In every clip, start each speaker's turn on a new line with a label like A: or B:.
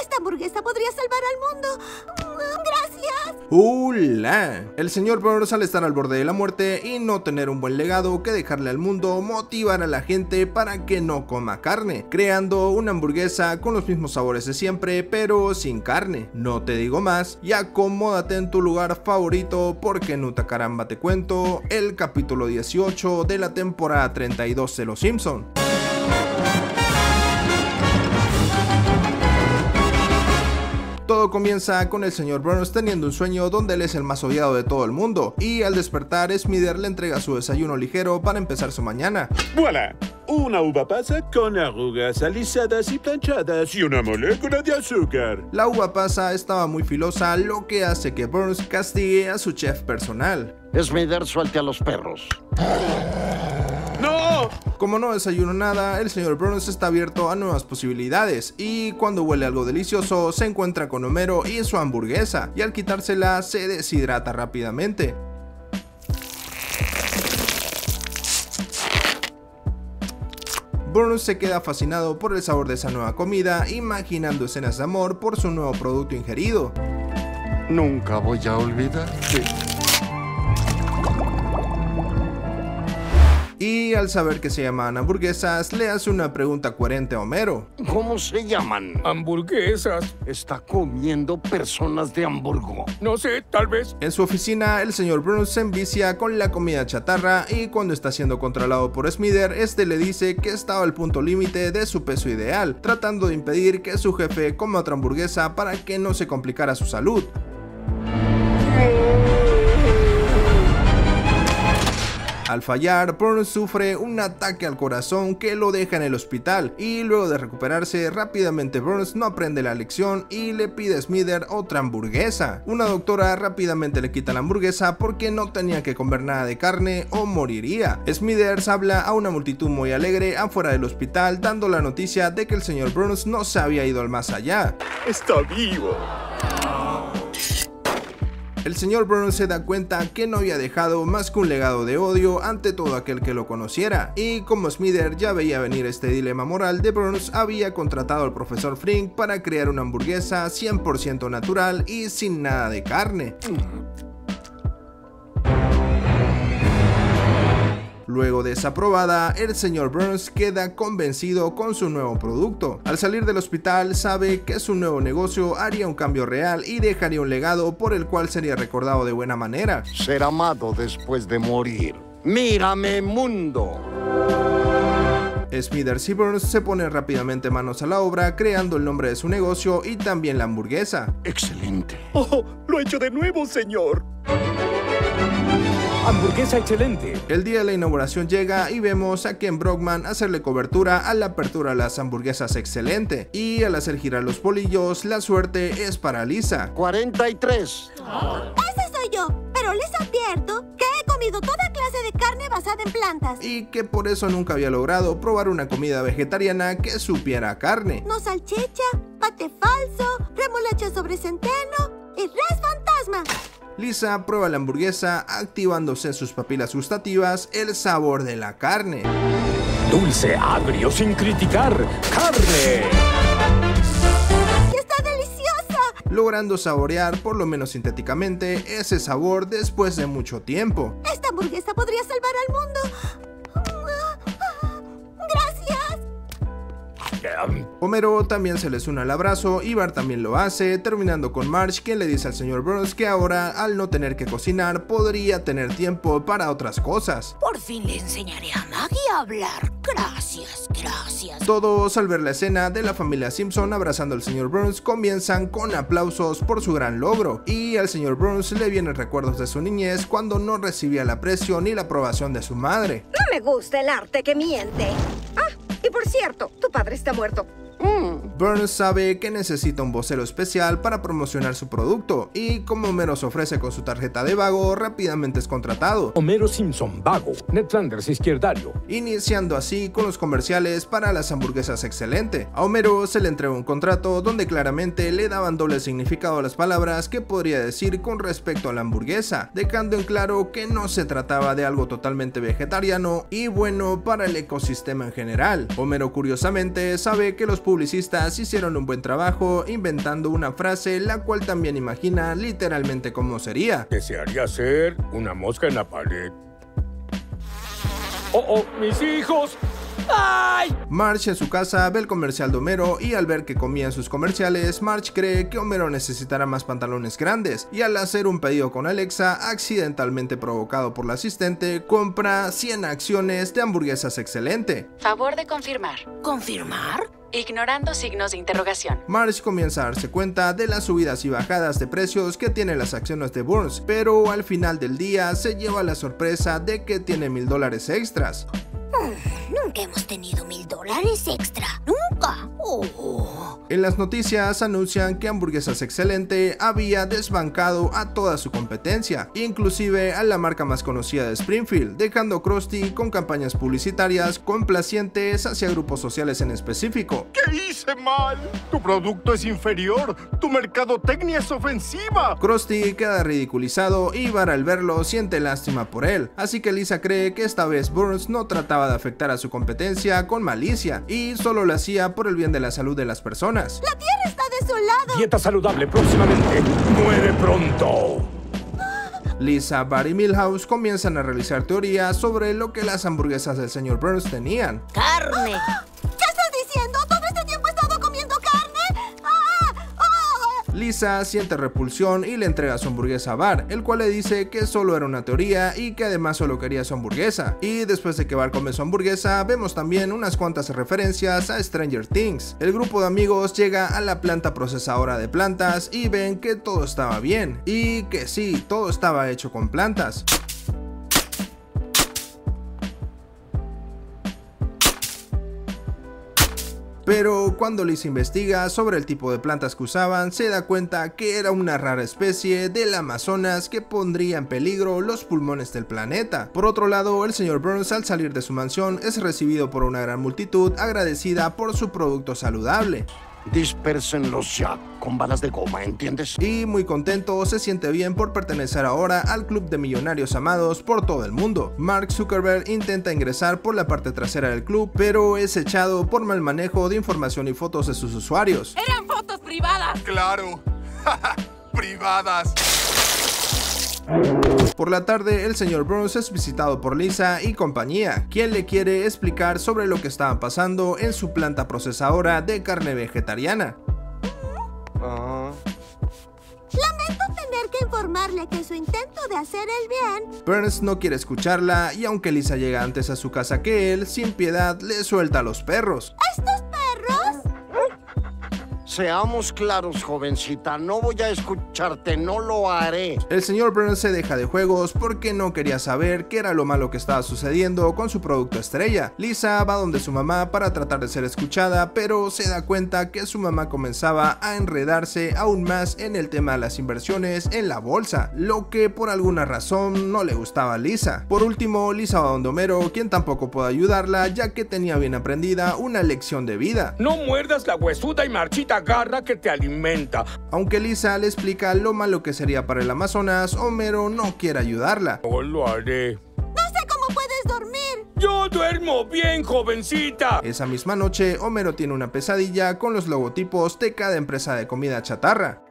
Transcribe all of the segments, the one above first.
A: Esta hamburguesa podría salvar al mundo. ¡Gracias!
B: ¡Hula! El señor Burns al estar al borde de la muerte y no tener un buen legado que dejarle al mundo, motivar a la gente para que no coma carne, creando una hamburguesa con los mismos sabores de siempre, pero sin carne. No te digo más y acomódate en tu lugar favorito porque nuta caramba te cuento el capítulo 18 de la temporada 32 de Los Simpson. Todo comienza con el señor Burns teniendo un sueño donde él es el más odiado de todo el mundo, y al despertar Smither le entrega su desayuno ligero para empezar su mañana.
C: Voilà, una uva pasa con arrugas alisadas y planchadas y una molécula de azúcar.
B: La uva pasa estaba muy filosa, lo que hace que Burns castigue a su chef personal.
D: Smither suelte a los perros.
B: Como no desayuno nada, el señor Burns está abierto a nuevas posibilidades y cuando huele algo delicioso se encuentra con Homero y su hamburguesa y al quitársela se deshidrata rápidamente. Burns se queda fascinado por el sabor de esa nueva comida, imaginando escenas de amor por su nuevo producto ingerido.
D: Nunca voy a olvidarte.
B: Y al saber que se llaman hamburguesas, le hace una pregunta coherente a Homero.
D: ¿Cómo se llaman?
E: Hamburguesas.
D: Está comiendo personas de Hamburgo.
E: No sé, tal vez.
B: En su oficina, el señor Burns se envicia con la comida chatarra y cuando está siendo controlado por Smither, este le dice que estaba al punto límite de su peso ideal, tratando de impedir que su jefe coma otra hamburguesa para que no se complicara su salud. Al fallar, Burns sufre un ataque al corazón que lo deja en el hospital y luego de recuperarse rápidamente Burns no aprende la lección y le pide a Smither otra hamburguesa. Una doctora rápidamente le quita la hamburguesa porque no tenía que comer nada de carne o moriría. Smithers habla a una multitud muy alegre afuera del hospital dando la noticia de que el señor Burns no se había ido al más allá.
C: Está vivo.
B: El señor Burns se da cuenta que no había dejado más que un legado de odio ante todo aquel que lo conociera, y como Smither ya veía venir este dilema moral de Burns, había contratado al profesor Frink para crear una hamburguesa 100% natural y sin nada de carne. Luego de esa probada, el señor Burns queda convencido con su nuevo producto. Al salir del hospital sabe que su nuevo negocio haría un cambio real y dejaría un legado por el cual sería recordado de buena manera.
D: Ser amado después de morir. Mírame, mundo.
B: Smithers y Burns se ponen rápidamente manos a la obra, creando el nombre de su negocio y también la hamburguesa.
D: Excelente.
C: ¡Oh! ¡Lo he hecho de nuevo, señor!
E: Hamburguesa excelente.
B: El día de la inauguración llega y vemos a Ken Brockman hacerle cobertura a la apertura de las hamburguesas excelente. Y al hacer girar los polillos, la suerte es para Lisa.
D: 43.
A: Ese soy yo, pero les advierto que he comido toda clase de carne basada en plantas.
B: Y que por eso nunca había logrado probar una comida vegetariana que supiera carne.
A: No salchicha, pate falso, remolacha sobre centeno y res fantasma.
B: Lisa prueba la hamburguesa activándose en sus papilas gustativas el sabor de la carne.
E: Dulce, agrio, sin criticar. ¡Carne!
A: ¡Y está deliciosa!
B: logrando saborear, por lo menos sintéticamente, ese sabor después de mucho tiempo.
A: Esta hamburguesa podría
B: Homero también se les une al abrazo y Bart también lo hace, terminando con Marge quien le dice al señor Burns que ahora, al no tener que cocinar, podría tener tiempo para otras cosas.
F: Por fin le enseñaré a Maggie a hablar. Gracias, gracias.
B: Todos al ver la escena de la familia Simpson abrazando al señor Burns comienzan con aplausos por su gran logro y al señor Burns le vienen recuerdos de su niñez cuando no recibía el aprecio ni la aprobación de su madre.
G: No me gusta el arte que miente. Ah, y por cierto, tu padre está muerto.
D: Mm,
B: Burns sabe que necesita un vocero especial para promocionar su producto y como Homero se ofrece con su tarjeta de vago, rápidamente es contratado.
E: Homero Simpson, vago. Ned Flanders, izquierdario.
B: Iniciando así con los comerciales para las hamburguesas excelente. A Homero se le entregó un contrato donde claramente le daban doble significado a las palabras que podría decir con respecto a la hamburguesa, dejando en claro que no se trataba de algo totalmente vegetariano y bueno para el ecosistema en general. Homero curiosamente sabe que los publicistas hicieron un buen trabajo inventando una frase la cual también imagina literalmente cómo sería.
E: Desearía ser una mosca en la pared. ¡Oh, oh! ¡Mis hijos! ¡Ay!
B: Marge en su casa ve el comercial de Homero y al ver que comía en sus comerciales, Marge cree que Homero necesitará más pantalones grandes y al hacer un pedido con Alexa, accidentalmente provocado por la asistente, compra 100 acciones de hamburguesas excelente.
G: Favor de confirmar.
F: ¿Confirmar?
G: Ignorando signos de interrogación.
B: Marge comienza a darse cuenta de las subidas y bajadas de precios que tienen las acciones de Burns, pero al final del día se lleva la sorpresa de que tiene mil dólares extras.
F: Nunca hemos tenido mil dólares extra. Nunca. Oh.
B: En las noticias anuncian que Hamburguesas Excelente había desbancado a toda su competencia, inclusive a la marca más conocida de Springfield, dejando Krusty con campañas publicitarias complacientes hacia grupos sociales en específico.
D: ¿Qué hice mal? Tu producto es inferior. Tu mercadotecnia es ofensiva.
B: Krusty queda ridiculizado y Bar al verlo siente lástima por él, así que Lisa cree que esta vez Burns no trataba de afectar a su competencia con malicia y solo lo hacía por el bien de la salud de las personas.
A: La Tierra está de su lado.
E: Dieta saludable próximamente. Muere pronto.
B: Lisa, Bar y Milhouse comienzan a realizar teorías sobre lo que las hamburguesas del señor Burns tenían.
F: Carne.
B: Lisa siente repulsión y le entrega su hamburguesa a Bar, el cual le dice que solo era una teoría y que además solo quería su hamburguesa. Y después de que Bar come su hamburguesa, vemos también unas cuantas referencias a Stranger Things. El grupo de amigos llega a la planta procesadora de plantas y ven que todo estaba bien. Y que sí, todo estaba hecho con plantas. Pero cuando Lisa investiga sobre el tipo de plantas que usaban, se da cuenta que era una rara especie del Amazonas que pondría en peligro los pulmones del planeta. Por otro lado, el señor Burns al salir de su mansión es recibido por una gran multitud agradecida por su producto saludable.
D: Dispérsenlos ya con balas de goma, ¿entiendes?
B: Y muy contento se siente bien por pertenecer ahora al club de millonarios amados por todo el mundo. Mark Zuckerberg intenta ingresar por la parte trasera del club, pero es echado por mal manejo de información y fotos de sus usuarios.
F: Eran fotos privadas.
D: Claro. Privadas.
B: Por la tarde, el señor Burns es visitado por Lisa y compañía, quien le quiere explicar sobre lo que estaba pasando en su planta procesadora de carne vegetariana.
D: Ah.
A: Lamento tener que informarle que su intento de hacer el bien
B: Burns no quiere escucharla y aunque Lisa llega antes a su casa que él, sin piedad le suelta a los perros.
A: ¿Estos perros?
D: Seamos claros, jovencita. No voy a escucharte, no lo haré.
B: El señor Burns se deja de juegos porque no quería saber qué era lo malo que estaba sucediendo con su producto estrella. Lisa va donde su mamá para tratar de ser escuchada, pero se da cuenta que su mamá comenzaba a enredarse aún más en el tema de las inversiones en la bolsa, lo que por alguna razón no le gustaba a Lisa. Por último, Lisa va donde Homero, quien tampoco puede ayudarla ya que tenía bien aprendida una lección de vida.
E: No muerdas la huesuda y marchita garra que te alimenta.
B: Aunque Lisa le explica lo malo que sería para el Amazonas, Homero no quiere ayudarla.
E: No lo haré.
A: No sé cómo puedes dormir.
E: Yo duermo bien, jovencita.
B: Esa misma noche, Homero tiene una pesadilla con los logotipos de cada empresa de comida chatarra.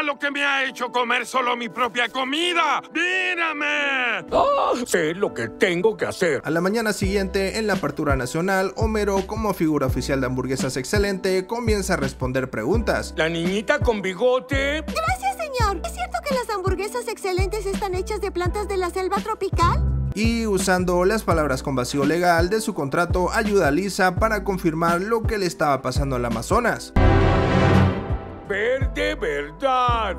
H: ¡Mira lo que me ha hecho comer solo mi propia comida! ¡Mírame!
E: Ah, sé lo que tengo que hacer.
B: A la mañana siguiente, en la apertura nacional, Homero, como figura oficial de hamburguesas excelente, comienza a responder preguntas.
E: La niñita con bigote.
A: Gracias, señor. ¿Es cierto que las hamburguesas excelentes están hechas de plantas de la selva tropical?
B: Y usando las palabras con vacío legal de su contrato, ayuda a Lisa para confirmar lo que le estaba pasando al Amazonas.
E: Verde verdad.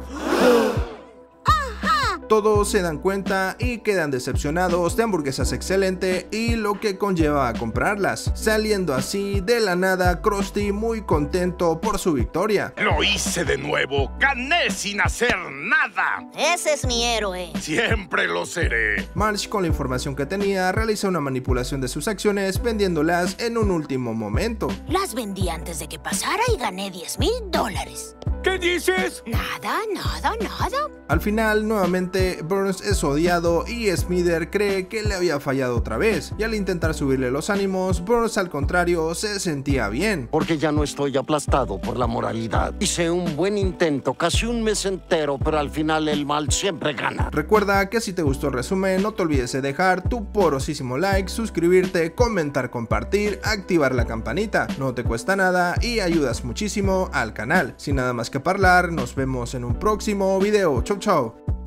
A: ¡Ajá!
B: todos se dan cuenta y quedan decepcionados de hamburguesas excelente y lo que conlleva a comprarlas, saliendo así de la nada Krusty muy contento por su victoria.
C: Lo hice de nuevo. Gané sin hacer nada.
F: Ese es mi héroe.
C: Siempre lo seré.
B: Marge con la información que tenía realiza una manipulación de sus acciones vendiéndolas en un último momento.
F: Las vendí antes de que pasara y gané 10 mil dólares.
E: ¿Qué dices?
F: Nada, nada, nada.
B: Al final, nuevamente, Burns es odiado y Smither cree que le había fallado otra vez, y al intentar subirle los ánimos, Burns al contrario se sentía bien.
D: Porque ya no estoy aplastado por la moralidad. Hice un buen intento, casi un mes entero, pero al final el mal siempre gana.
B: Recuerda que si te gustó el resumen, no te olvides de dejar tu porosísimo like, suscribirte, comentar, compartir, activar la campanita. No te cuesta nada y ayudas muchísimo al canal. Sin nada más que nos vemos en un próximo video. Chau chau.